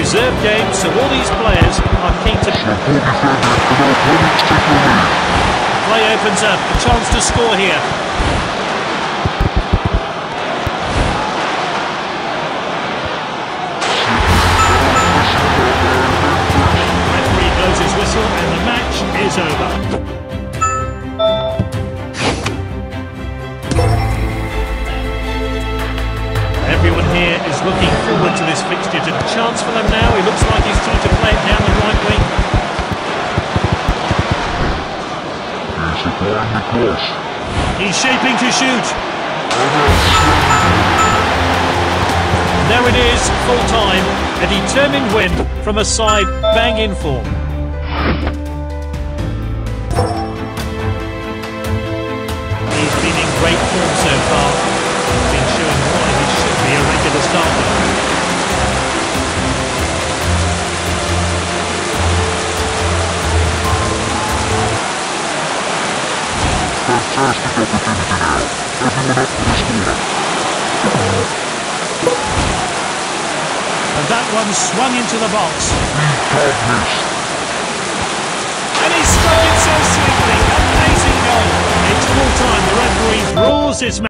reserve game, so all these players are keen to... Play opens up, a chance to score here. Referee blows his whistle and the match is over. Everyone here is looking forward to this fixture. A chance for them now. He looks like he's trying to play it down the right wing. He's shaping to shoot. There it is, full time. A determined win from a side bang in form. He's been in great form so far. And that one swung into the box. And he struck it so sweetly. Amazing goal. It's full time. The referee draws his